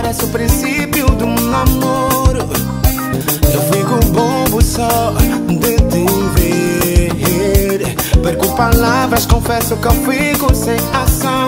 parece o princípio de um namoro. Eu fico bobo só de te ver. Perco palavras, confesso que eu fico sem ação.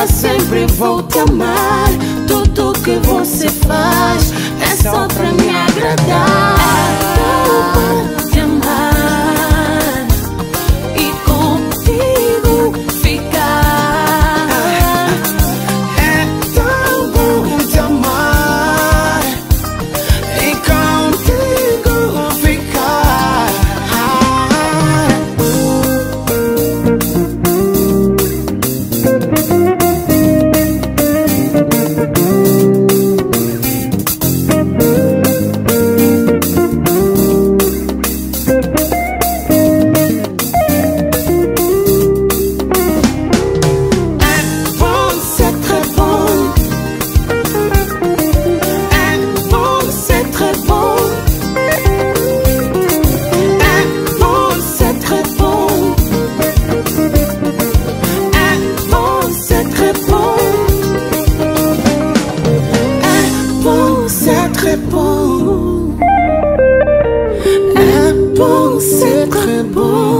pra sempre vou te amar. Tudo que você faz é só pra me agradar. c'est très beau.